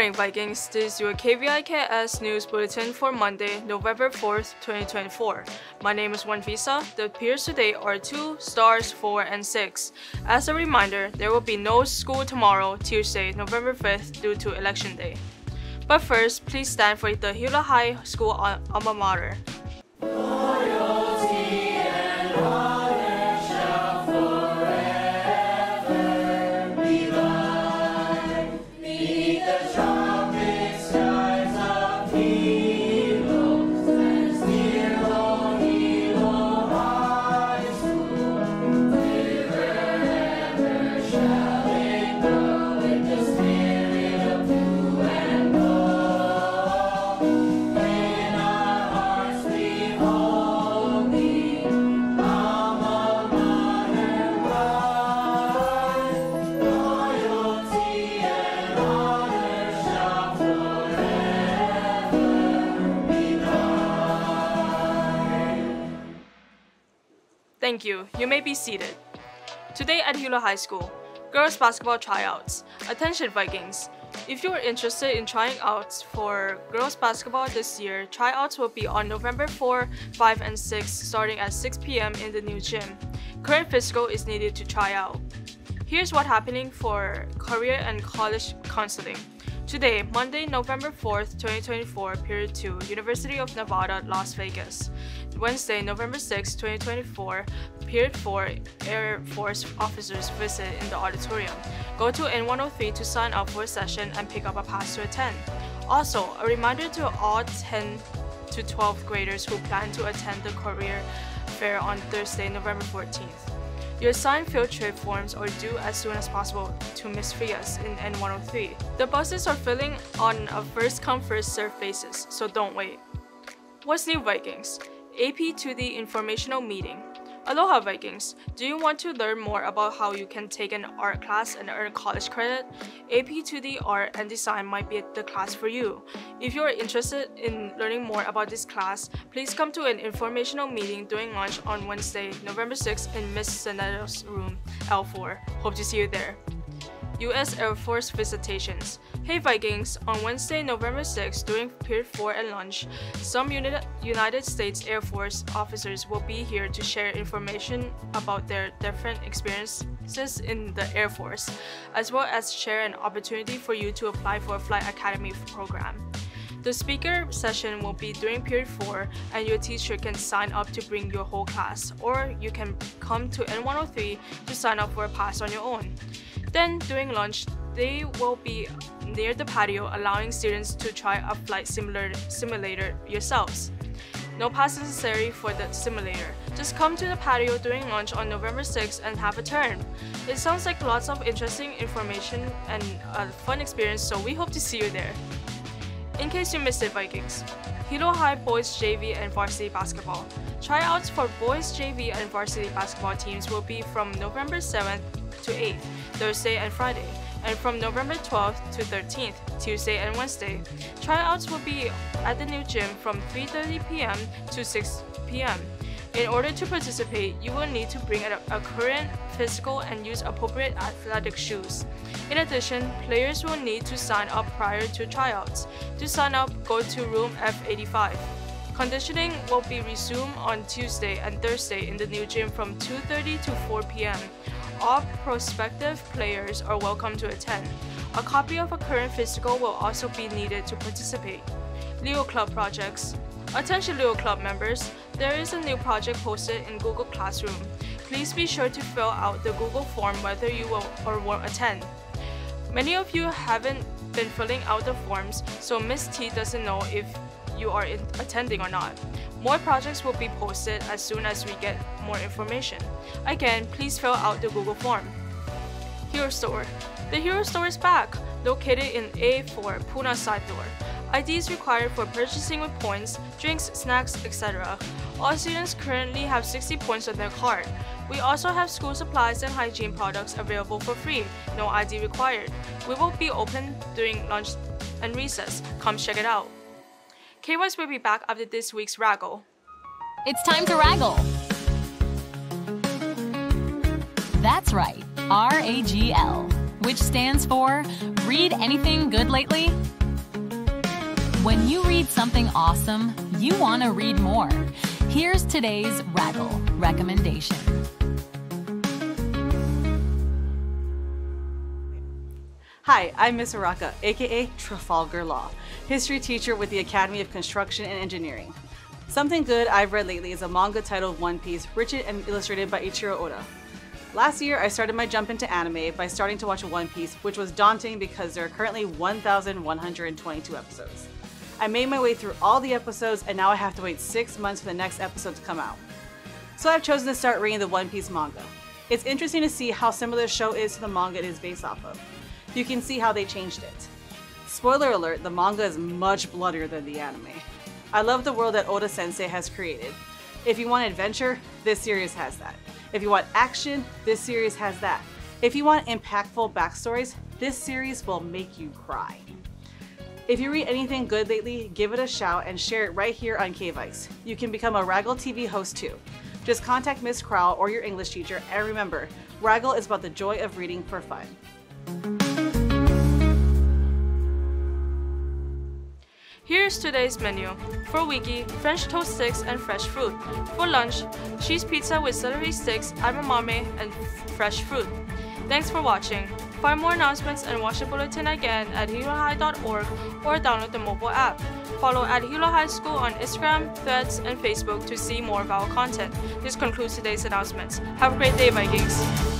morning, Vikings. This is your KVIKS News Bulletin for Monday, November 4th, 2024. My name is One Visa. The peers today are 2, stars 4, and 6. As a reminder, there will be no school tomorrow, Tuesday, November 5th, due to Election Day. But first, please stand for the Hilo High School alma mater. Thank you. You may be seated. Today at Hilo High School, girls basketball tryouts. Attention Vikings! If you are interested in trying out for girls basketball this year, tryouts will be on November 4, 5, and 6 starting at 6 p.m. in the new gym. Current physical is needed to try out. Here's what's happening for career and college counseling. Today, Monday, November 4th, 2024, Period 2, University of Nevada, Las Vegas. Wednesday, November 6th, 2024, Period 4, Air Force officers visit in the auditorium. Go to N103 to sign up for a session and pick up a pass to attend. Also, a reminder to all 10 to 12th graders who plan to attend the career fair on Thursday, November 14th. Your assigned field trip forms are due as soon as possible to Ms. Frias in N103. The buses are filling on a first-come, first-served basis, so don't wait. What's new Vikings? AP 2-D informational meeting. Aloha Vikings! Do you want to learn more about how you can take an art class and earn college credit? AP 2-D Art and Design might be the class for you. If you are interested in learning more about this class, please come to an informational meeting during lunch on Wednesday, November 6th in Ms. Seneto's room, L4. Hope to see you there. U.S. Air Force visitations. Hey Vikings! On Wednesday, November 6, during Period 4 and lunch, some United States Air Force officers will be here to share information about their different experiences in the Air Force, as well as share an opportunity for you to apply for a Flight Academy program. The speaker session will be during period 4 and your teacher can sign up to bring your whole class or you can come to N103 to sign up for a pass on your own. Then, during lunch, they will be near the patio allowing students to try a flight simulator, simulator yourselves. No pass necessary for the simulator. Just come to the patio during lunch on November 6th and have a turn. It sounds like lots of interesting information and a fun experience, so we hope to see you there. In case you missed it, Vikings, Hilo High Boys JV and Varsity Basketball. Tryouts for Boys JV and Varsity Basketball teams will be from November 7th to 8th, Thursday and Friday, and from November 12th to 13th, Tuesday and Wednesday. Tryouts will be at the new gym from 3.30 p.m. to 6 p.m. In order to participate, you will need to bring a, a, current physical and use appropriate athletic shoes. In addition, players will need to sign up prior to tryouts. To sign up, go to room F85. Conditioning will be resumed on Tuesday and Thursday in the new gym from 2.30 to 4 p.m. All prospective players are welcome to attend. A copy of a current physical will also be needed to participate. Leo Club projects. Attention Leo Club members, there is a new project posted in Google Classroom. Please be sure to fill out the Google form whether you will or won't attend. Many of you haven't been filling out the forms, so Ms. T doesn't know if you are attending or not. More projects will be posted as soon as we get more information. Again, please fill out the Google form. Hero Store. The Hero Store is back, located in A4 Puna side door. ID is required for purchasing with points, drinks, snacks, etc. All students currently have 60 points on their card. We also have school supplies and hygiene products available for free, no ID required. We will be open during lunch and recess. Come check it out. KYs will be back after this week's Raggle. It's time to Raggle! That's right, R A G L. which stands for Read Anything Good Lately? When you read something awesome, you want to read more. Here's today's Raggle recommendation. Hi, I'm Miss Araka, aka Trafalgar Law, history teacher with the Academy of Construction and Engineering. Something good I've read lately is a manga titled One Piece, written and illustrated by Eiichiro Oda. Last year, I started my jump into anime by starting to watch One Piece, which was daunting because there are currently 1,122 episodes. I made my way through all the episodes, and now I have to wait six months for the next episode to come out. So I've chosen to start reading the One Piece manga. It's interesting to see how similar the show is to the manga it is based off of you can see how they changed it. Spoiler alert, the manga is much bloodier than the anime. I love the world that Oda sensei has created. If you want adventure, this series has that. If you want action, this series has that. If you want impactful backstories, this series will make you cry. If you read anything good lately, give it a shout and share it right here on KVIKS. You can become a Raggle TV host too. Just contact Miss Crowell or your English teacher and remember, Raggle is about the joy of reading for fun. Here's today's menu. For wiki, French toast sticks and fresh fruit. For lunch, cheese pizza with celery sticks, edamame, and fresh fruit. Thanks for watching. Find more announcements and watch the bulletin again at hilohigh.org or download the mobile app. Follow at Hilo High School on Instagram, Threads, and Facebook to see more of our content. This concludes today's announcements. Have a great day, Vikings!